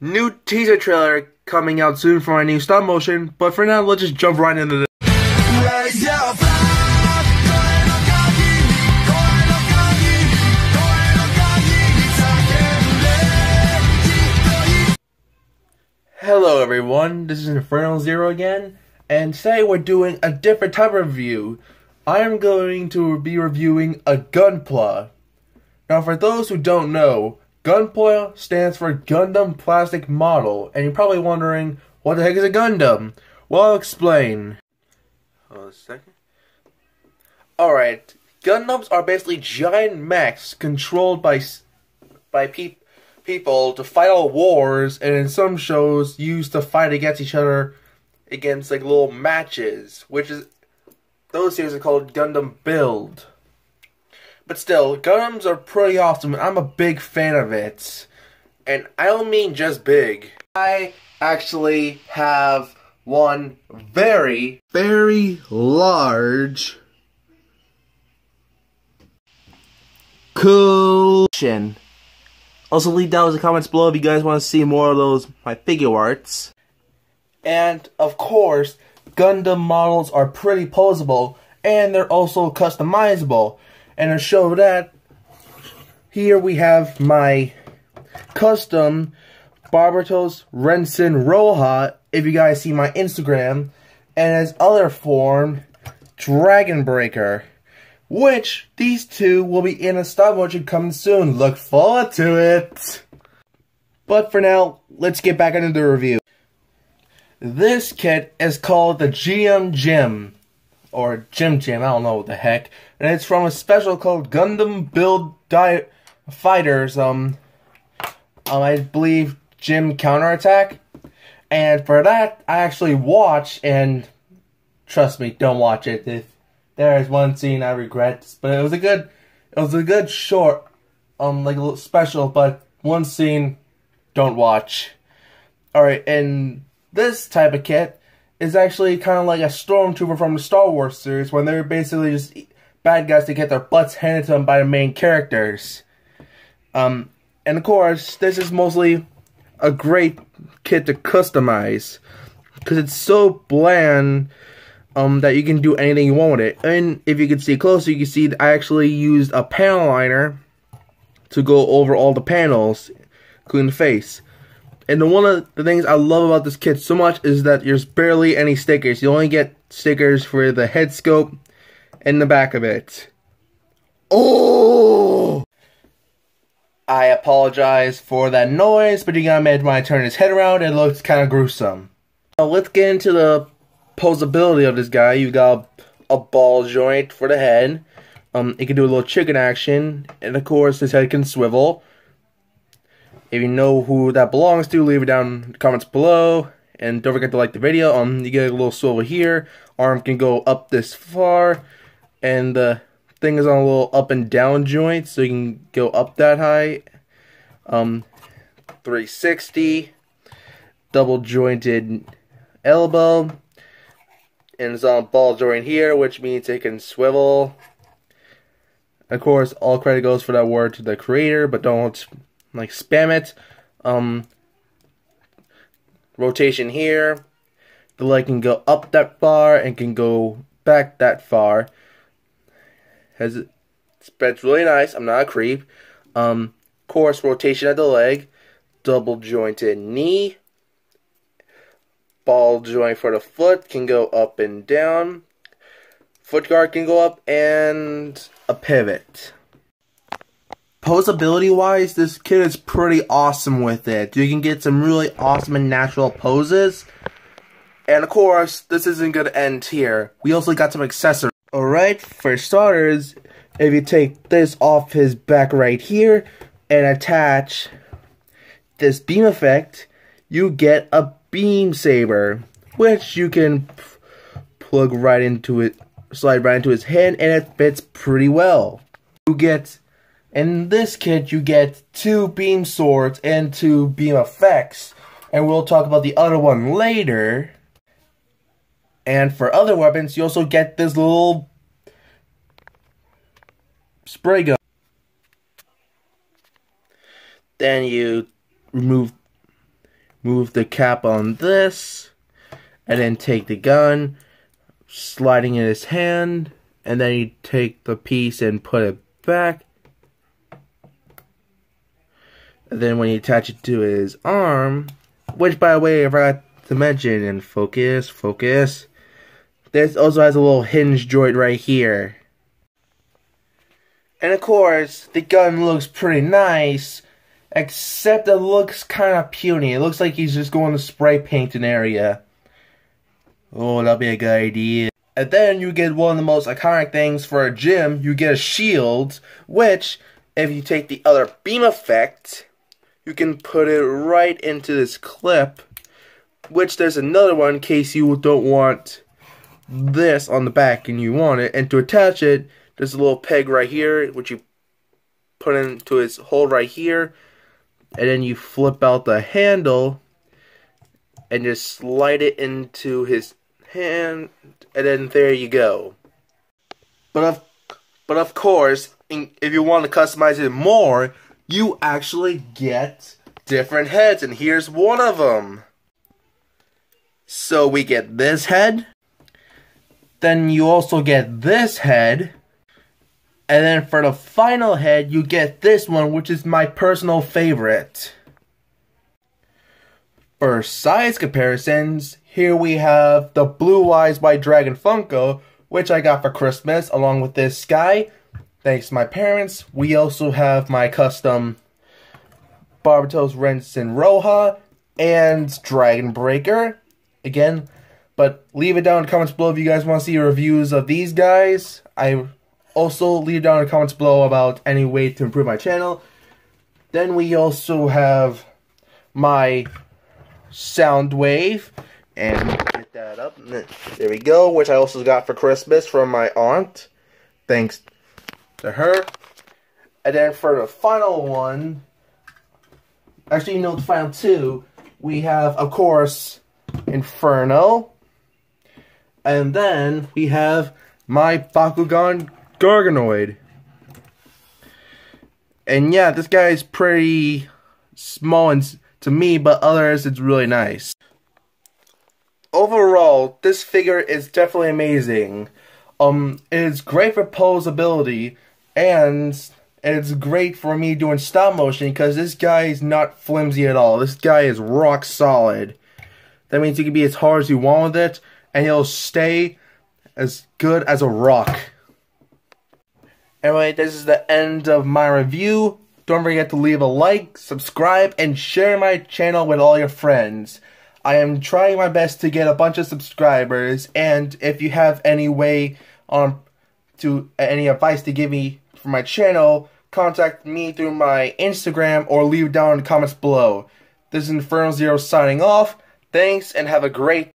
new teaser trailer coming out soon for my new stop motion. But for now, let's just jump right into this. Hello everyone, this is Inferno Zero again, and today we're doing a different type of review. I am going to be reviewing a Gunpla. Now for those who don't know, Gunpla stands for Gundam Plastic Model, and you're probably wondering, what the heck is a Gundam? Well, I'll explain. Hold a second. Alright, Gundams are basically giant mechs controlled by, by people people to fight all wars, and in some shows used to fight against each other against like little matches, which is those series are called Gundam Build. But still, Gundams are pretty awesome, and I'm a big fan of it. And I don't mean just big. I actually have one very, very large collection. Also, leave down in the comments below if you guys want to see more of those, my figure arts. And, of course, Gundam models are pretty posable, and they're also customizable. And to show that, here we have my custom Barbatos Rensen Roja, if you guys see my Instagram, and his other form, Dragon Breaker which these two will be in a stop motion coming soon. Look forward to it. But for now, let's get back into the review. This kit is called the GM Jim, or Jim Jim, I don't know what the heck, and it's from a special called Gundam Build Di Fighters, um, um, I believe GM Counterattack, and for that, I actually watch, and trust me, don't watch it, if there is one scene I regret, but it was a good, it was a good short, um, like a little special, but one scene, don't watch. Alright, and this type of kit is actually kind of like a stormtrooper from the Star Wars series, when they're basically just bad guys to get their butts handed to them by the main characters. Um, and of course, this is mostly a great kit to customize, because it's so bland um, that you can do anything you want with it. And if you can see closer, you can see I actually used a panel liner to go over all the panels, including the face. And the, one of the things I love about this kit so much is that there's barely any stickers. You only get stickers for the head scope and the back of it. Oh! I apologize for that noise, but you gotta imagine when I turn his head around, it looks kind of gruesome. Now let's get into the posability of this guy. You got a, a ball joint for the head. Um, it can do a little chicken action, and of course, his head can swivel. If you know who that belongs to, leave it down in the comments below. And don't forget to like the video. Um, you get a little swivel here. Arm can go up this far, and the thing is on a little up and down joint, so you can go up that high. Um, 360, double jointed elbow and it's on ball joint here, which means it can swivel. Of course, all credit goes for that word to the creator, but don't like spam it. Um, rotation here. The leg can go up that far and can go back that far. Has it spreads really nice. I'm not a creep. Um, course rotation of the leg, double jointed knee, ball joint for the foot can go up and down. Foot guard can go up and a pivot. Posability wise, this kit is pretty awesome with it. You can get some really awesome and natural poses. And of course, this isn't to end here. We also got some accessories. Alright, for starters, if you take this off his back right here and attach this beam effect, you get a beam saber, which you can plug right into it, slide right into his hand, and it fits pretty well. You get, in this kit, you get two beam swords and two beam effects, and we'll talk about the other one later. And for other weapons, you also get this little spray gun. Then you remove move the cap on this, and then take the gun, sliding in his hand, and then you take the piece and put it back. And then when you attach it to his arm, which by the way, I forgot to mention, and focus, focus, this also has a little hinge joint right here. And of course, the gun looks pretty nice, except it looks kind of puny. It looks like he's just going to spray paint an area. Oh, that'd be a good idea. And then you get one of the most iconic things for a GM. You get a shield, which, if you take the other beam effect, you can put it right into this clip. Which there's another one in case you don't want this on the back and you want it. And to attach it, there's a little peg right here, which you put into its hole right here. And then you flip out the handle and just slide it into his hand. And then there you go. But of, but of course, if you want to customize it more, you actually get different heads. And here's one of them. So we get this head. Then you also get this head. And then for the final head, you get this one, which is my personal favorite. For size comparisons, here we have the Blue Eyes White Dragon Funko, which I got for Christmas, along with this guy. Thanks to my parents. We also have my custom Barbatos Renson Roja and Dragon Breaker. Again, but leave it down in the comments below if you guys want to see reviews of these guys. I also leave down in the comments below about any way to improve my channel. Then we also have my Soundwave. And get that up. There we go, which I also got for Christmas from my aunt. Thanks to her. And then for the final one, actually, you know, the final two, we have, of course, Inferno. And then we have my Bakugan Gargonoid. And yeah, this guy is pretty small and to me, but others it's really nice. Overall, this figure is definitely amazing. Um, it's great for posability, and it's great for me doing stop motion because this guy is not flimsy at all. This guy is rock solid. That means you can be as hard as you want with it, and he'll stay as good as a rock. Anyway, this is the end of my review. Don't forget to leave a like, subscribe, and share my channel with all your friends. I am trying my best to get a bunch of subscribers, and if you have any way on to any advice to give me for my channel, contact me through my Instagram or leave down in the comments below. This is Inferno Zero signing off. Thanks and have a great